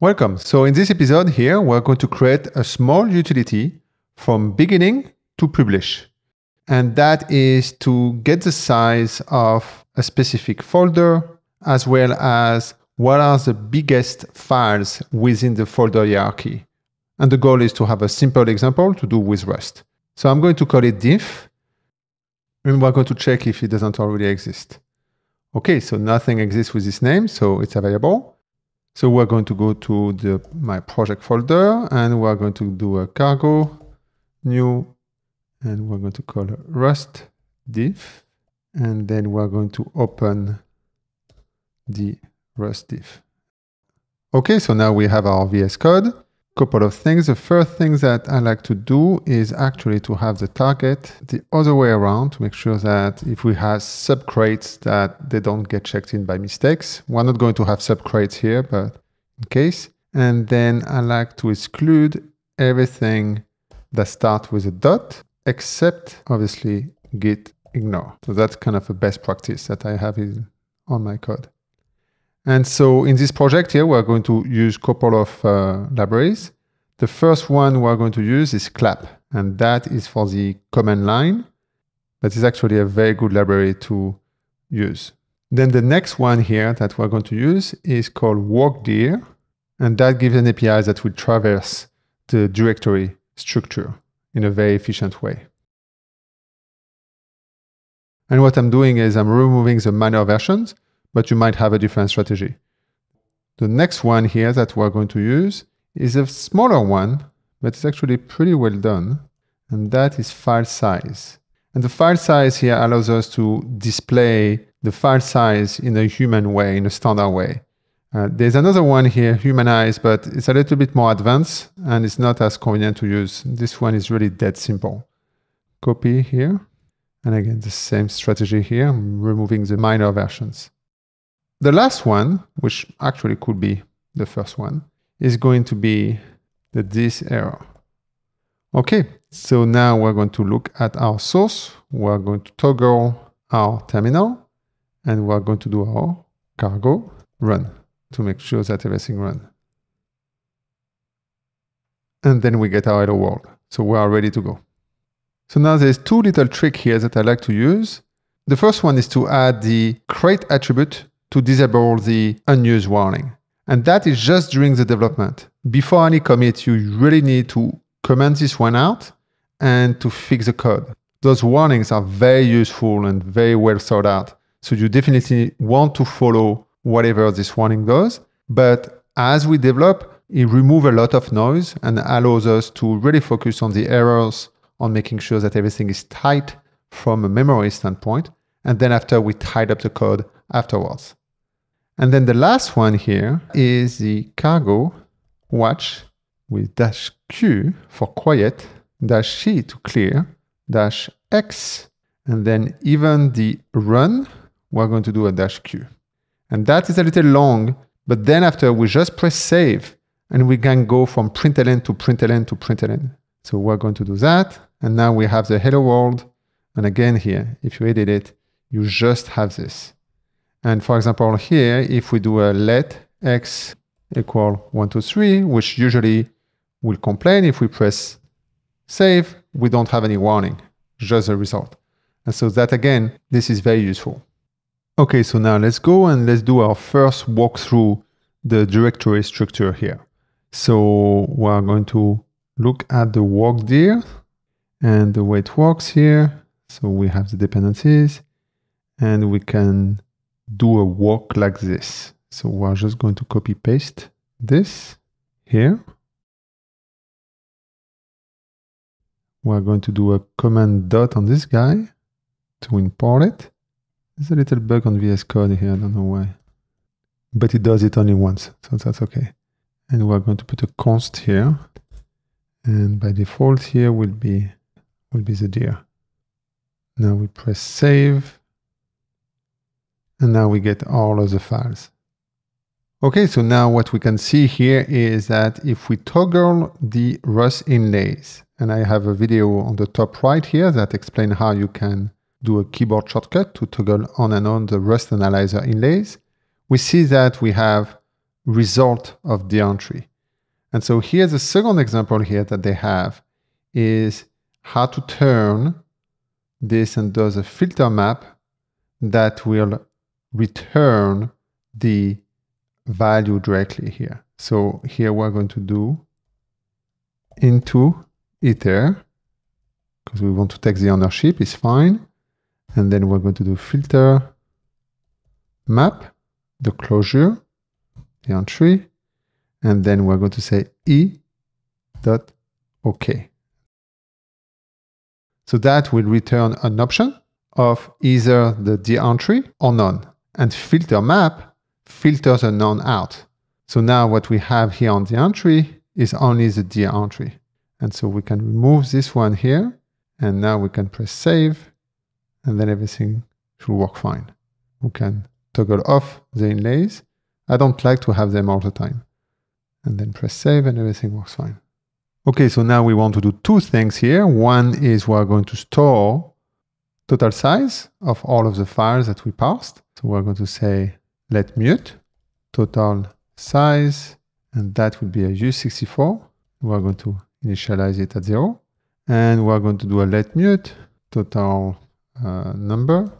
Welcome. So in this episode here, we're going to create a small utility from beginning to publish. And that is to get the size of a specific folder as well as what are the biggest files within the folder hierarchy. And the goal is to have a simple example to do with Rust. So I'm going to call it dinf. And we're going to check if it doesn't already exist. Okay, so nothing exists with this name, so it's available. So we're going to go to the my project folder and we're going to do a cargo new and we're going to call rust dinf and then we're going to open the rust dinf. Okay, so now we have our VS Code couple of things. The first thing that I like to do is actually to have the target the other way around to make sure that if we have subcrates that they don't get checked in by mistakes. We're not going to have subcrates here, but in case. And then I like to exclude everything that starts with a dot, except obviously git ignore. So that's kind of a best practice that I have in, on my code. And so in this project here, we're going to use a couple of uh, libraries. The first one we're going to use is clap, and that is for the command line. That is actually a very good library to use. Then the next one here that we're going to use is called walkdir, and that gives an API that will traverse the directory structure in a very efficient way. And what I'm doing is I'm removing the minor versions but you might have a different strategy. The next one here that we're going to use is a smaller one, but it's actually pretty well done, and that is file size. And the file size here allows us to display the file size in a human way, in a standard way. Uh, there's another one here, humanize, but it's a little bit more advanced and it's not as convenient to use. This one is really dead simple. Copy here. And again, the same strategy here, removing the minor versions. The last one, which actually could be the first one, is going to be the thiserror. Okay, so now we're going to look at our source. We're going to toggle our terminal and we're going to do our cargo run to make sure that everything runs. And then we get our hello world. So we are ready to go. So now there's two little trick here that I like to use. The first one is to add the crate attribute to disable the unused warning. And that is just during the development. Before any commit, you really need to comment this one out and to fix the code. Those warnings are very useful and very well thought out. So you definitely want to follow whatever this warning does. But as we develop, it removes a lot of noise and allows us to really focus on the errors, on making sure that everything is tight from a memory standpoint. And then after we tied up the code afterwards. And then the last one here is the cargo watch with dash Q for quiet, dash C to clear, dash X, and then even the run, we're going to do a dash Q. And that is a little long, but then after we just press save and we can go from println to println to println. So we're going to do that. And now we have the hello world. And again here, if you edit it, you just have this. And for example, here, if we do a let x equal 1, 2, 3, which usually will complain if we press save, we don't have any warning, just a result. And so that again, this is very useful. Okay, so now let's go and let's do our first walk through the directory structure here. So we're going to look at the walkdir and the way it works here. So we have the dependencies and we can do a walk like this. So we're just going to copy paste this here. We're going to do a command dot on this guy to import it. There's a little bug on VS Code here, I don't know why. But it does it only once, so that's okay. And we're going to put a const here. And by default here will be will be the dir. Now we press save and now we get all of the files. Okay, so now what we can see here is that if we toggle the Rust inlays, and I have a video on the top right here that explain how you can do a keyboard shortcut to toggle on and on the Rust Analyzer inlays, we see that we have result of the entry. And so here's a second example here that they have is how to turn this and does a filter map that will return the value directly here. So here we're going to do into iter because we want to take the ownership is fine. And then we're going to do filter map, the closure, the entry, and then we're going to say e dot OK. So that will return an option of either the D entry or none. And filter map filters a none out. So now what we have here on the entry is only the D entry. And so we can remove this one here. And now we can press save. And then everything should work fine. We can toggle off the inlays. I don't like to have them all the time. And then press save and everything works fine. Okay, so now we want to do two things here. One is we're going to store total size of all of the files that we parsed. So we're going to say let mute, total size, and that will be a U64. We're going to initialize it at zero. And we're going to do a let mute, total uh, number,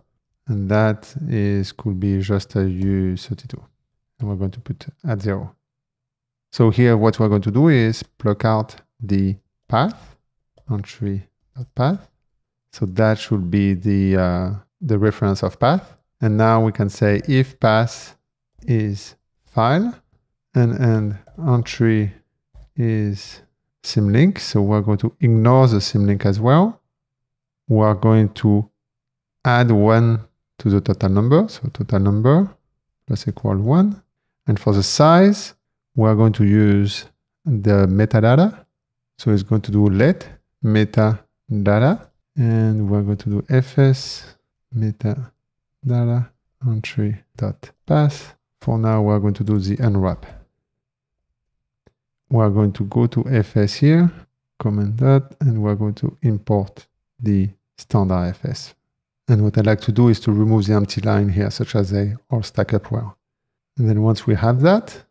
and that is could be just a U32. And we're going to put at zero. So here what we're going to do is pluck out the path, entry path. So that should be the, uh, the reference of path. And now we can say if path is file and, and entry is symlink. So we're going to ignore the symlink as well. We are going to add one to the total number. So total number plus equal one. And for the size, we're going to use the metadata so it's going to do let metadata, and we're going to do fs metadata entry dot path. For now, we're going to do the unwrap. We're going to go to fs here, comment that, and we're going to import the standard fs. And what I like to do is to remove the empty line here, such as they all stack up well. And then once we have that,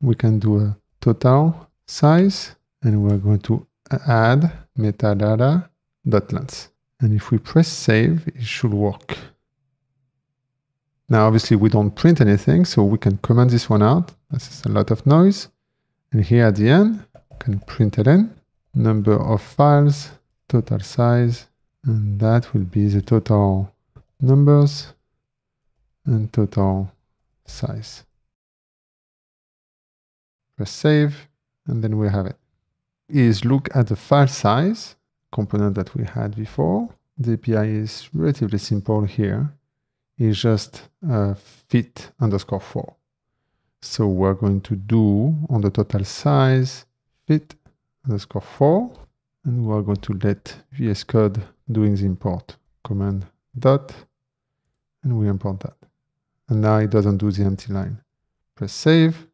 we can do a total size and we're going to add metadata dot length. And if we press save, it should work. Now, obviously, we don't print anything, so we can comment this one out. This is a lot of noise. And here at the end, we can print it in. Number of files, total size, and that will be the total numbers and total size. Press save, and then we have it is look at the file size component that we had before. The API is relatively simple here. It's just uh, fit underscore 4. So we're going to do on the total size fit underscore 4 and we're going to let VS Code doing the import command dot and we import that. And now it doesn't do the empty line. Press save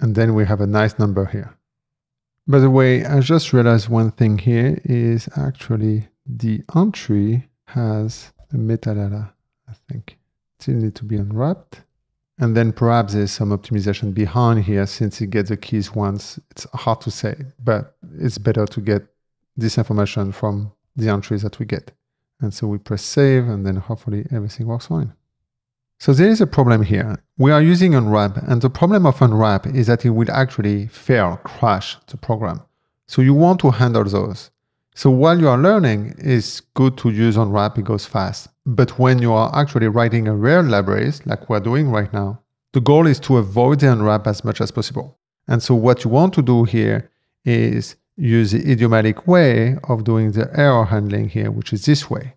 and then we have a nice number here. By the way, I just realized one thing here is actually the entry has a metadata, I think. Still need to be unwrapped. And then perhaps there's some optimization behind here since it gets the keys once. It's hard to say, but it's better to get this information from the entries that we get. And so we press save and then hopefully everything works fine. So there is a problem here. We are using unwrap, and the problem of unwrap is that it will actually fail, crash the program. So you want to handle those. So while you are learning, it's good to use unwrap, it goes fast. But when you are actually writing a real libraries, like we're doing right now, the goal is to avoid the unwrap as much as possible. And so what you want to do here is use the idiomatic way of doing the error handling here, which is this way.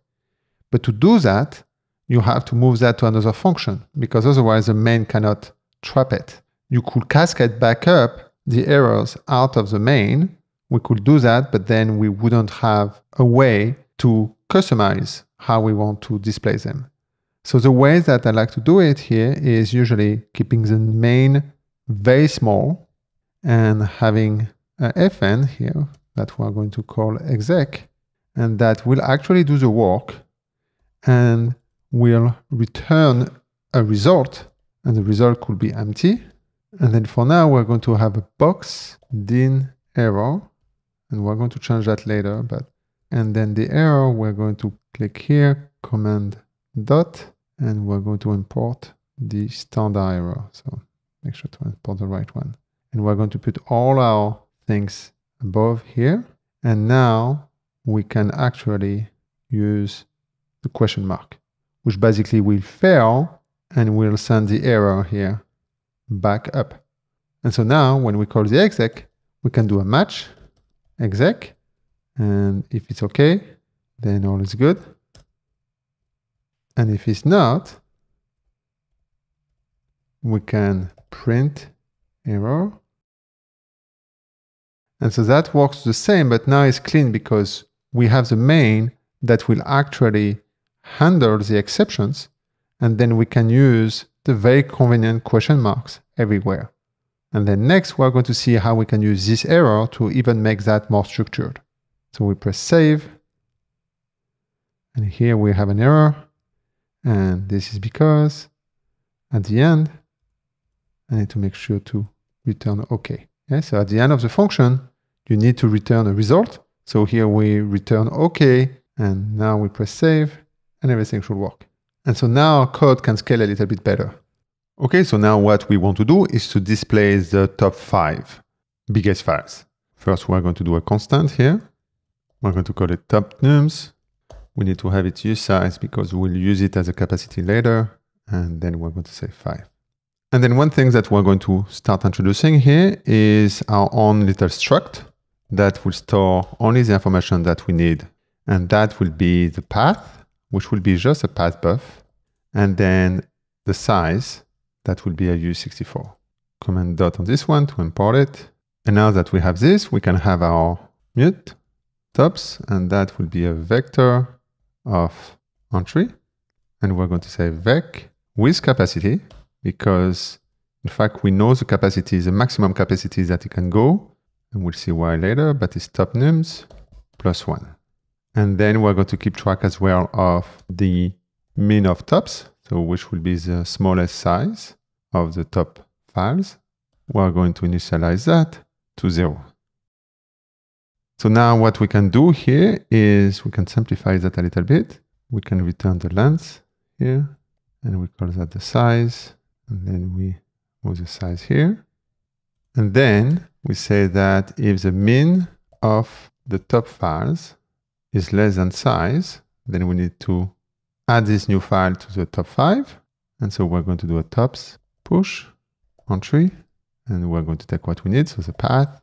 But to do that, you have to move that to another function because otherwise the main cannot trap it. You could cascade back up the errors out of the main. We could do that, but then we wouldn't have a way to customize how we want to display them. So the way that I like to do it here is usually keeping the main very small and having a fn here that we're going to call exec, and that will actually do the work and will return a result, and the result could be empty. And then for now, we're going to have a box dyn error. And we're going to change that later. But And then the error, we're going to click here, command dot, and we're going to import the standard error. So make sure to import the right one. And we're going to put all our things above here. And now we can actually use the question mark, which basically will fail and will send the error here back up. And so now when we call the exec, we can do a match exec. And if it's okay, then all is good. And if it's not, we can print error. And so that works the same, but now it's clean because we have the main that will actually handle the exceptions. And then we can use the very convenient question marks everywhere. And then next, we're going to see how we can use thiserror to even make that more structured. So we press save. And here we have an error. And this is because at the end, I need to make sure to return OK. Yeah, so at the end of the function, you need to return a result. So here we return OK, and now we press save, and everything should work. And so now our code can scale a little bit better. Okay, so now what we want to do is to display the top five biggest files. First, we're going to do a constant here. We're going to call it top nums. We need to have its usize because we'll use it as a capacity later. And then we're going to say five. And then one thing that we're going to start introducing here is our own little struct that will store only the information that we need. And that will be the path, which will be just a PathBuf. And then the size, that will be a U64. Command dot on this one to import it. And now that we have this, we can have our mute tops, and that will be a vector of entry. And we're going to say vec with capacity because in fact, we know the capacity, the maximum capacity that it can go, and we'll see why later, but it's top nums plus one. And then we're going to keep track as well of the min of tops, so which will be the smallest size of the top files. We're going to initialize that to zero. So now what we can do here is we can simplify that a little bit. We can return the length here, and we call that the size. And then we move the size here. And then we say that if the min of the top files is less than size, then we need to add this new file to the top five. And so we're going to do a tops push entry, and we're going to take what we need, so the path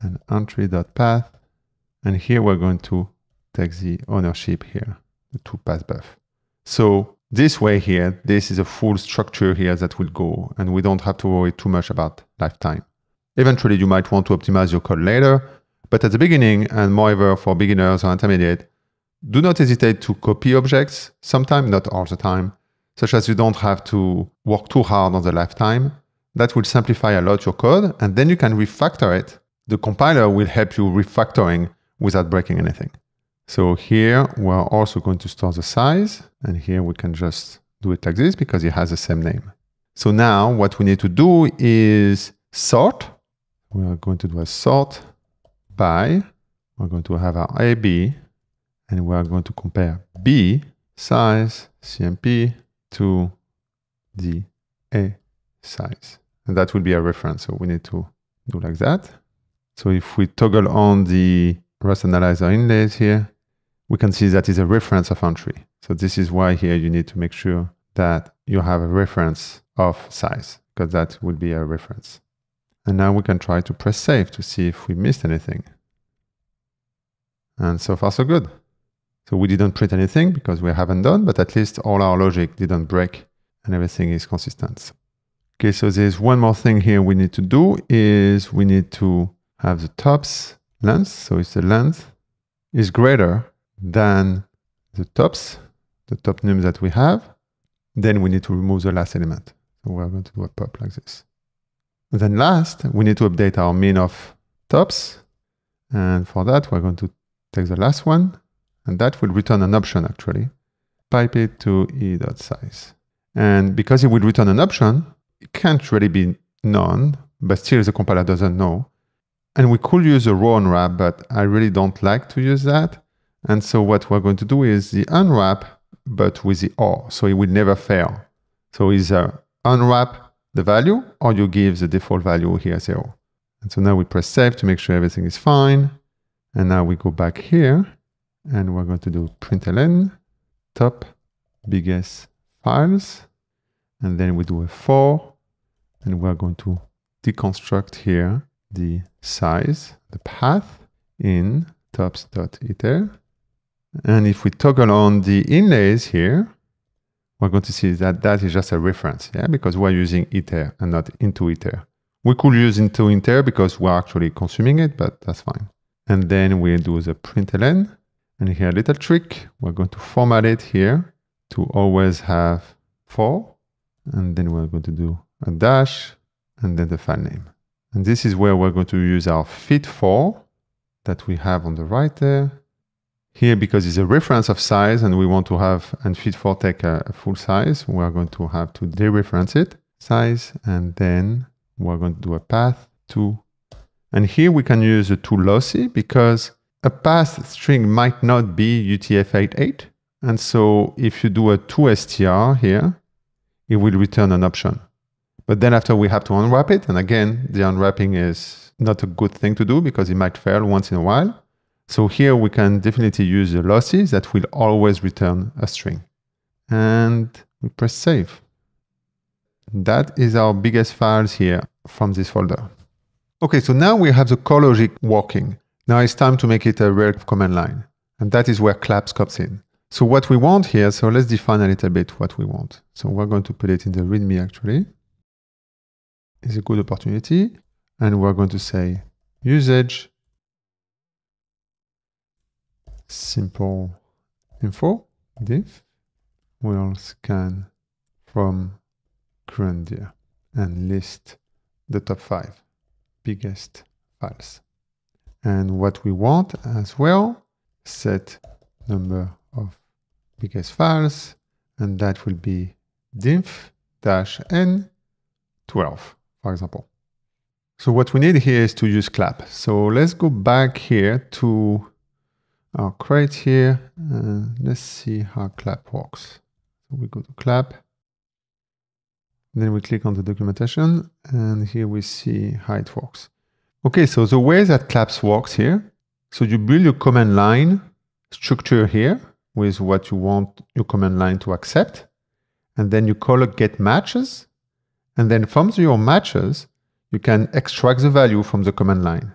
and entry.path. And here we're going to take the ownership here, the two path buff. So this way here, this is a full structure here that will go, and we don't have to worry too much about lifetime. Eventually, you might want to optimize your code later, but at the beginning, and moreover for beginners or intermediate, do not hesitate to copy objects, sometimes not all the time, such as you don't have to work too hard on the lifetime. That will simplify a lot your code, and then you can refactor it. The compiler will help you refactoring without breaking anything. So here we're also going to store the size and here we can just do it like this because it has the same name. So now what we need to do is sort. We are going to do a sort by. We're going to have our AB and we are going to compare B size CMP to the A size. And that will be a reference. So we need to do like that. So if we toggle on the Rust Analyzer inlays here, we can see that is a reference of entry. So this is why here you need to make sure that you have a reference of size, because that would be a reference. And now we can try to press save to see if we missed anything. And so far so good. So we didn't print anything because we haven't done, but at least all our logic didn't break and everything is consistent. Okay, so there's one more thing here we need to do is we need to have the tops length. So it's the length is greater than the tops, the top nums that we have, then we need to remove the last element. So we're going to do a pop like this. And then last, we need to update our min of tops. And for that, we're going to take the last one, and that will return an option actually. Pipe it to e.size. And because it will return an option, it can't really be none, but still the compiler doesn't know. And we could use a raw unwrap, but I really don't like to use that. And so what we're going to do is the unwrap, but with the OR, so it will never fail. So either unwrap the value or you give the default value here zero. And so now we press save to make sure everything is fine. And now we go back here and we're going to do println top biggest files. And then we do a for and we're going to deconstruct here the size, the path in tops.iter. And if we toggle on the inlays here, we're going to see that that is just a reference, yeah, because we're using iter and not into iter. We could use into iter because we're actually consuming it, but that's fine. And then we'll do the println. And here a little trick, we're going to format it here to always have four. And then we're going to do a dash and then the file name. And this is where we're going to use our fit for that we have on the right there. Here, because it's a reference of size and we want to have and fit for take a, a full size, we're going to have to dereference it, size, and then we're going to do a path to. And here we can use a to lossy because a path string might not be UTF-88. And so if you do a to str here, it will return an option. But then after we have to unwrap it, and again, the unwrapping is not a good thing to do because it might fail once in a while. So here we can definitely use the losses that will always return a string. And we press save. That is our biggest files here from this folder. Okay, so now we have the core logic working. Now it's time to make it a real command line. And that is where claps comes in. So what we want here, so let's define a little bit what we want. So we're going to put it in the README actually. It's a good opportunity. And we're going to say usage simple info dinf will scan from current dir and list the top five biggest files. And what we want as well, set number of biggest files, and that will be dinf-n 12, for example. So what we need here is to use clap. So let's go back here to our crate here. And let's see how clap works. So we go to clap. Then we click on the documentation and here we see how it works. Okay, so the way that claps works here. So you build your command line structure here with what you want your command line to accept. And then you call a get matches. And then from your matches, you can extract the value from the command line.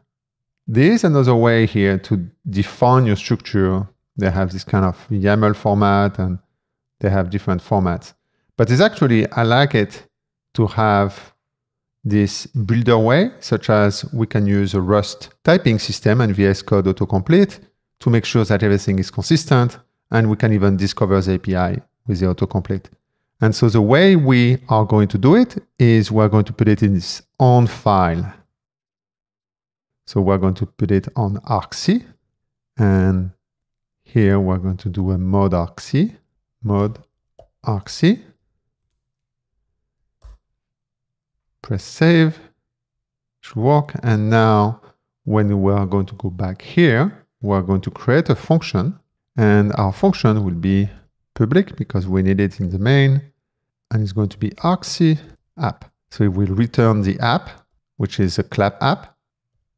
There is another way here to define your structure. They have this kind of YAML format and they have different formats. But it's actually, I like it to have this builder way, such as we can use a Rust typing system and VS Code autocomplete to make sure that everything is consistent. And we can even discover the API with the autocomplete. And so the way we are going to do it is we're going to put it in this on file. So we're going to put it on argc. And here we're going to do a mod argc, mod argc. Press save, should work. And now when we are going to go back here, we're going to create a function and our function will be public because we need it in the main and it's going to be argc app. So it will return the app, which is a clap app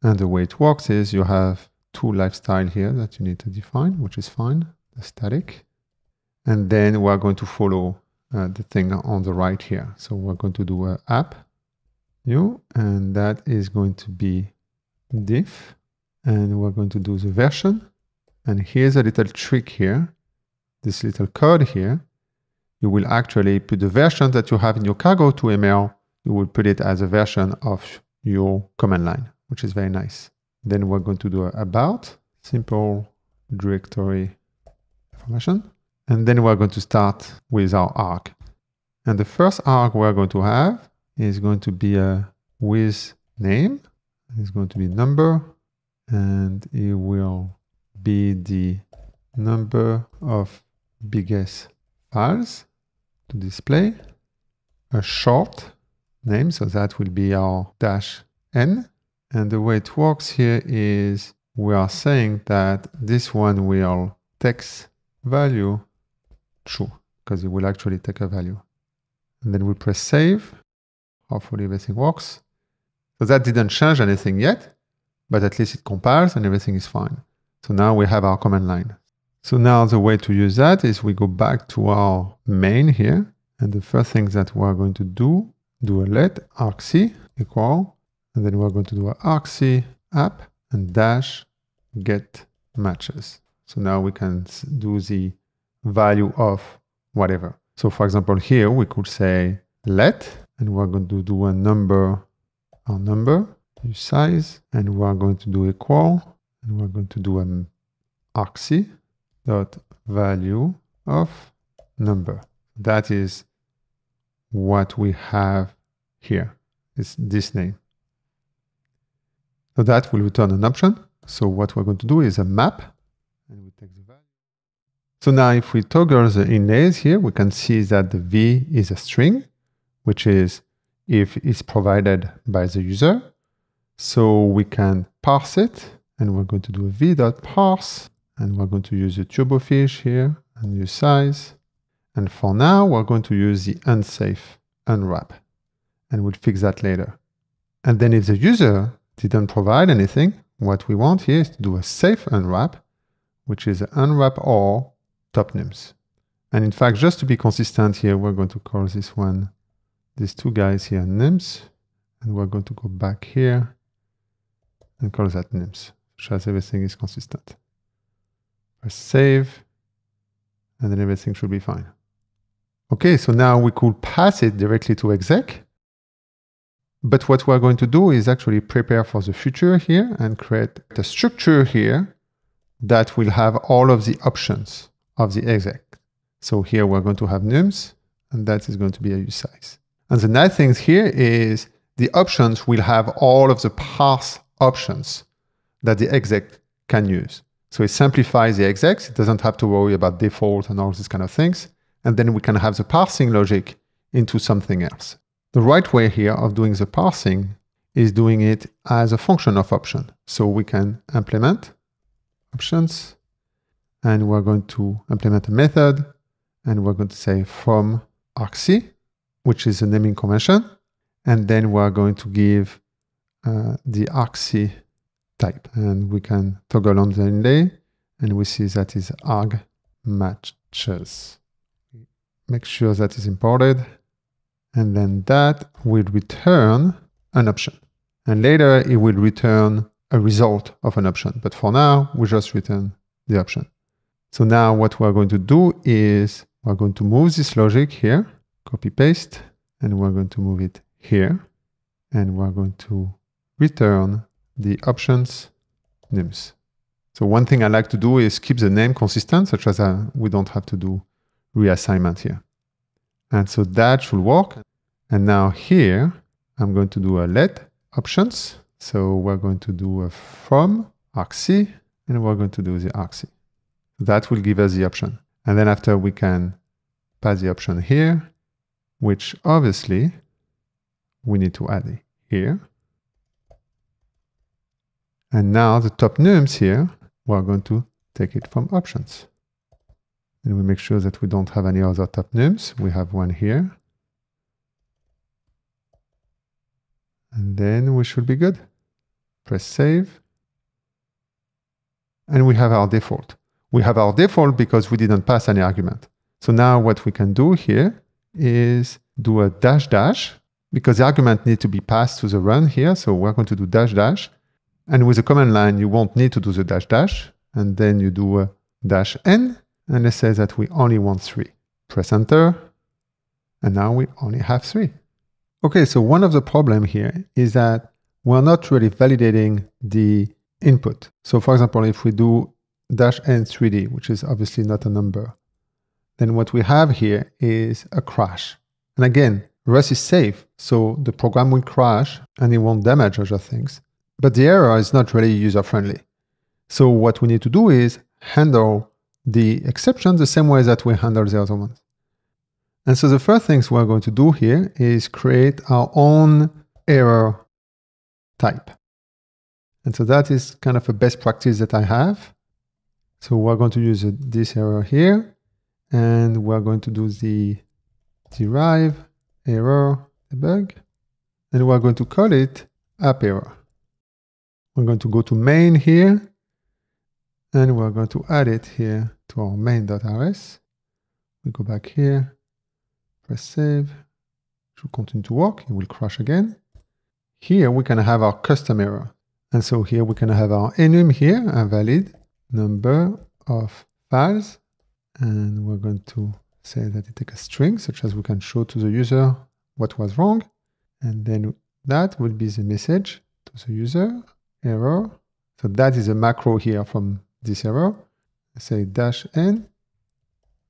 and the way it works is you have two lifestyle here that you need to define, which is fine, the static. And then we're going to follow uh, the thing on the right here. So we're going to do a app new, and that is going to be dinf. And we're going to do the version. And here's a little trick here. This little code here, you will actually put the version that you have in your Cargo.toml, you will put it as a version of your command line which is very nice. Then we're going to do about, simple directory information. And then we're going to start with our arc. And the first arc we're going to have is going to be a with name. It's going to be number and it will be the number of biggest files to display, a short name. So that will be our dash n. And the way it works here is we are saying that this one will text value true because it will actually take a value. And then we press save. Hopefully everything works. So that didn't change anything yet, but at least it compiles and everything is fine. So now we have our command line. So now the way to use that is we go back to our main here. And the first thing that we're going to do, do a let argc equal, and then we're going to do a argc app and dash get matches. So now we can do the value of whatever. So for example, here we could say let, and we're going to do a number, our number, size, and we're going to do equal, and we're going to do an argc dot value of number. That is what we have here. It's this name. So that will return an option. So what we're going to do is a map, and we take the value. So now if we toggle the inlays here, we can see that the v is a string, which is if it's provided by the user. So we can parse it, and we're going to do a v.parse, and we're going to use the turbofish here and usize. And for now, we're going to use the unsafe unwrap, and we'll fix that later. And then if the user didn't provide anything, what we want here is to do a safe unwrap, which is unwrap all top names. And in fact, just to be consistent here, we're going to call this one, these two guys here names. and we're going to go back here and call that names, so as everything is consistent. Press save, and then everything should be fine. Okay, so now we could pass it directly to exec, but what we're going to do is actually prepare for the future here and create a structure here that will have all of the options of the exec. So here we're going to have nums, and that is going to be a usize. And the nice thing here is the options will have all of the parse options that the exec can use. So it simplifies the execs. It doesn't have to worry about default and all these kind of things. And then we can have the parsing logic into something else. The right way here of doing the parsing is doing it as a function of option. So we can implement options, and we're going to implement a method, and we're going to say from argc, which is a naming convention, and then we're going to give uh, the argc type, and we can toggle on the inlay, and we see that is arg matches. Make sure that is imported and then that will return an option. And later it will return a result of an option. But for now, we just return the option. So now what we're going to do is we're going to move this logic here, copy paste, and we're going to move it here. And we're going to return the options names. So one thing I like to do is keep the name consistent, such as uh, we don't have to do reassignment here. And so that should work. And now here, I'm going to do a let options. So we're going to do a from argc, and we're going to do the argc. That will give us the option. And then after we can pass the option here, which obviously we need to add here. And now the top nums here, we're going to take it from options. And we make sure that we don't have any other top nums. We have one here. And then we should be good. Press save. And we have our default. We have our default because we didn't pass any argument. So now what we can do here is do a dash dash because the argument needs to be passed to the run here. So we're going to do dash dash. And with the command line, you won't need to do the dash dash. And then you do a dash n and let's say that we only want three. Press enter, and now we only have three. Okay, so one of the problem here is that we're not really validating the input. So for example, if we do dash n 3d, which is obviously not a number, then what we have here is a crash. And again, Rust is safe, so the program will crash and it won't damage other things. But the error is not really user-friendly. So what we need to do is handle the exception the same way that we handle the other ones. And so the first things we're going to do here is create our own error type. And so that is kind of a best practice that I have. So we're going to use thiserror here, and we're going to do the derive error debug, and we're going to call it app error. We're going to go to main here, and we're going to add it here to our main.rs. We go back here, press save, it should continue to work, it will crash again. Here we can have our custom error. And so here we can have our enum here, a valid number of files. And we're going to say that it takes a string, such as we can show to the user what was wrong. And then that will be the message to the user, error. So that is a macro here from thiserror. Say dash n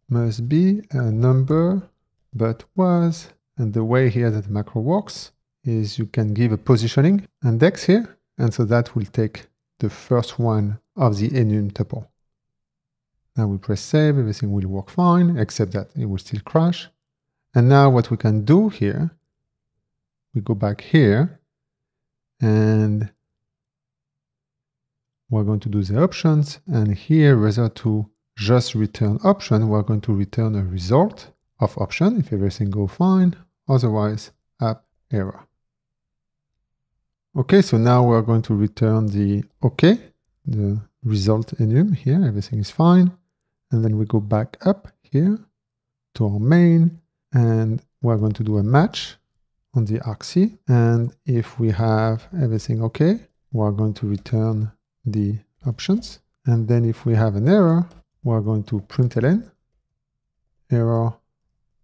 must be a number but was. And the way here that the macro works is you can give a positioning index here. And so that will take the first one of the enum tuple. Now we press save, everything will work fine, except that it will still crash. And now what we can do here, we go back here and we're going to do the options. And here, rather to just return option, we're going to return a result of option if everything go fine, otherwise app error. Okay, so now we're going to return the OK, the result enum here, everything is fine. And then we go back up here to our main and we're going to do a match on the argc. And if we have everything okay, we're going to return the options. And then if we have an error, we're going to println error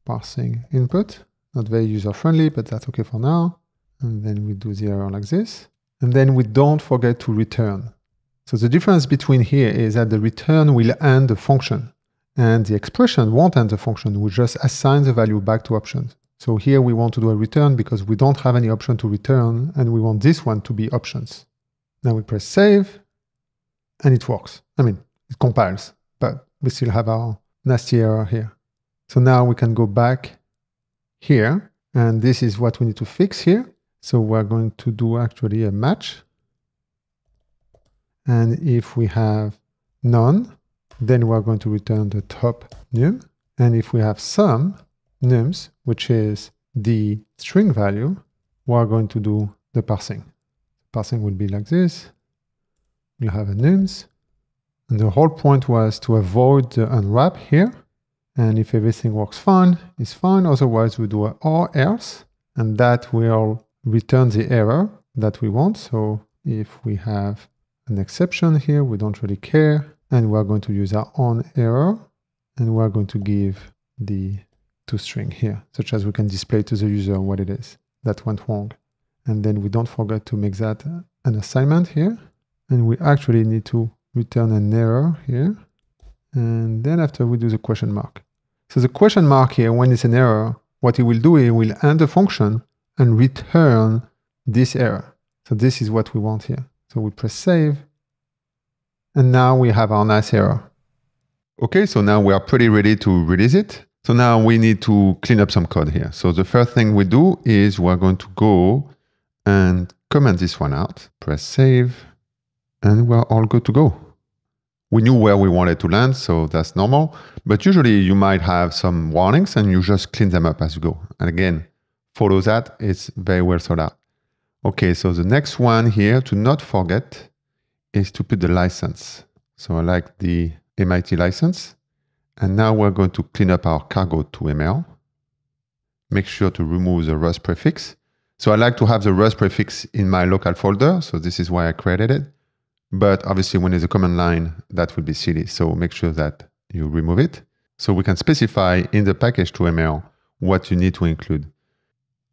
parsing input. Not very user friendly, but that's okay for now. And then we do the error like this. And then we don't forget to return. So the difference between here is that the return will end the function and the expression won't end the function. We just assign the value back to options. So here we want to do a return because we don't have any option to return and we want this one to be options. Now we press save and it works. I mean, it compiles, but we still have our nasty error here. So now we can go back here, and this is what we need to fix here. So we're going to do actually a match. And if we have none, then we're going to return the top num. And if we have some nums, which is the string value, we're going to do the parsing. Parsing will be like this. We'll have a nums. And the whole point was to avoid the unwrap here. And if everything works fine, it's fine. Otherwise, we do a or else, and that will return the error that we want. So if we have an exception here, we don't really care. And we're going to use our own error, and we're going to give the toString here, such as we can display to the user what it is that went wrong. And then we don't forget to make that an assignment here. And we actually need to return an error here. And then after we do the question mark. So the question mark here, when it's an error, what it will do, is it will end the function and return this error. So this is what we want here. So we press save. And now we have our nice error. Okay, so now we are pretty ready to release it. So now we need to clean up some code here. So the first thing we do is we're going to go and comment this one out, press save, and we're all good to go we knew where we wanted to land, so that's normal. But usually you might have some warnings and you just clean them up as you go. And again, follow that, it's very well thought out. Okay, so the next one here to not forget is to put the license. So I like the MIT license. And now we're going to clean up our Cargo.toml. Make sure to remove the Rust prefix. So I like to have the Rust prefix in my local folder. So this is why I created it. But obviously, when there's a command line, that would be silly. So make sure that you remove it. So we can specify in the package.ml what you need to include.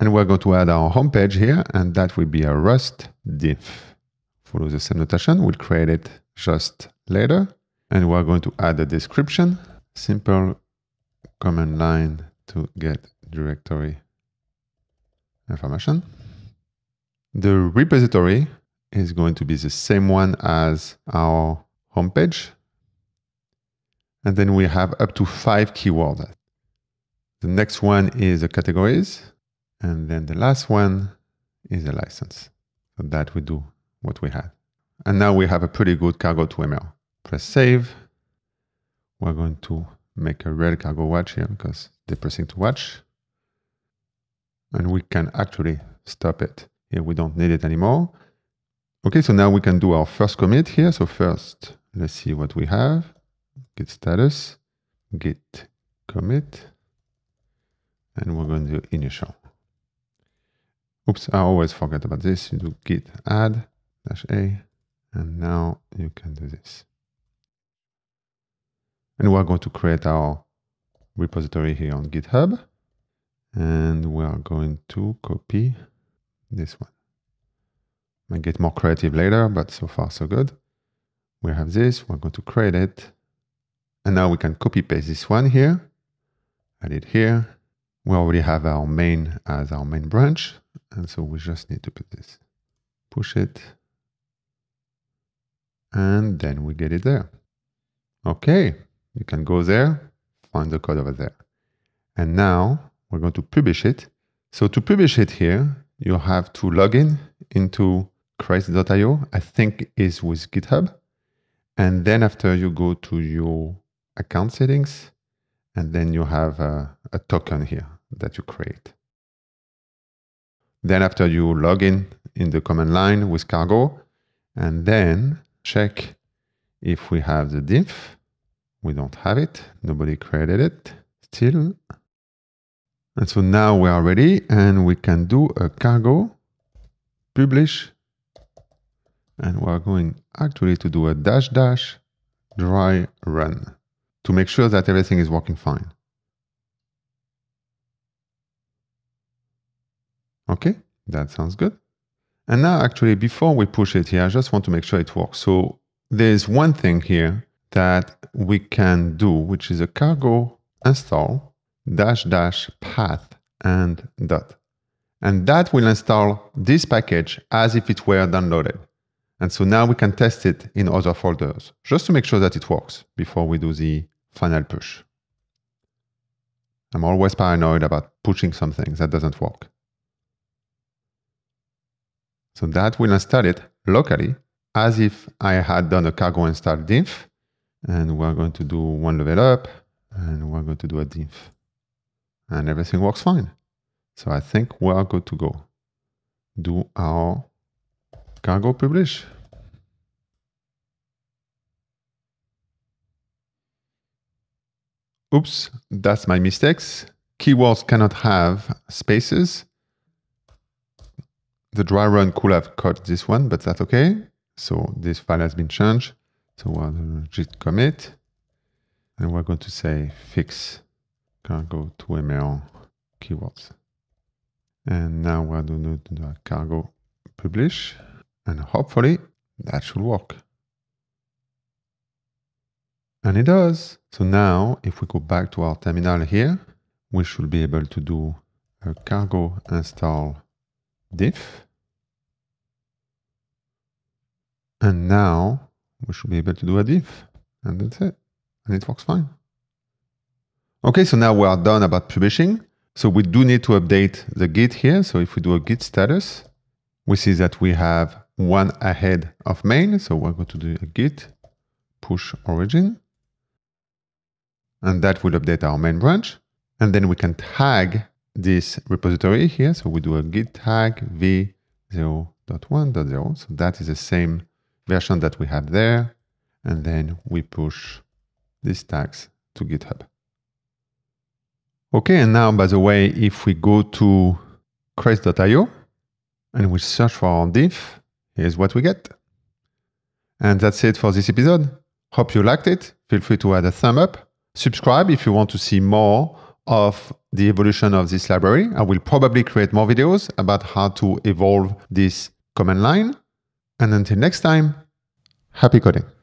And we're going to add our homepage here, and that will be a Rust dinf. Follow the same notation. We'll create it just later. And we're going to add a description. Simple command line to get directory information. The repository is going to be the same one as our homepage. And then we have up to five keywords. The next one is the categories. And then the last one is a license. So that we do what we had. And now we have a pretty good Cargo.toml. Press save. We're going to make a red cargo watch here because they're pressing to watch. And we can actually stop it. Here we don't need it anymore. Okay, so now we can do our first commit here. So first, let's see what we have. Git status, git commit, and we're going to initial. Oops, I always forget about this. You do git add dash a, and now you can do this. And we're going to create our repository here on GitHub. And we are going to copy this one. Might get more creative later, but so far so good. We have this, we're going to create it. And now we can copy paste this one here, add it here. We already have our main as our main branch. And so we just need to put this, push it, and then we get it there. Okay, you can go there, find the code over there. And now we're going to publish it. So to publish it here, you have to log in into Crates.io. I think is with GitHub. And then after you go to your account settings, and then you have a, a token here that you create. Then after you log in in the command line with cargo, and then check if we have the dinf. We don't have it. Nobody created it still. And so now we are ready and we can do a cargo publish. And we're going actually to do a dash dash dry run to make sure that everything is working fine. Okay, that sounds good. And now actually, before we push it here, I just want to make sure it works. So there's one thing here that we can do, which is a cargo install dash dash path and dot. And that will install this package as if it were downloaded. And so now we can test it in other folders, just to make sure that it works before we do the final push. I'm always paranoid about pushing something that doesn't work. So that will install it locally as if I had done a cargo install dinf. And we're going to do one level up and we're going to do a dinf. And everything works fine. So I think we are good to go. Do our cargo publish. Oops, that's my mistakes. Keywords cannot have spaces. The dry run could have caught this one, but that's okay. So this file has been changed. So going git commit. And we're going to say fix Cargo.toml keywords. And now we're going to do a cargo publish. And hopefully that should work. And it does. So now if we go back to our terminal here, we should be able to do a cargo install dinf. And now we should be able to do a dinf. And that's it. And it works fine. Okay, so now we are done about publishing. So we do need to update the Git here. So if we do a Git status, we see that we have one ahead of main. So we're going to do a Git push origin. And that will update our main branch. And then we can tag this repository here. So we do a git tag v0.1.0. So that is the same version that we have there. And then we push these tags to GitHub. Okay, and now, by the way, if we go to crates.io and we search for our dinf, here's what we get. And that's it for this episode. Hope you liked it. Feel free to add a thumb up. Subscribe if you want to see more of the evolution of this library. I will probably create more videos about how to evolve this command line. And until next time, Happy coding.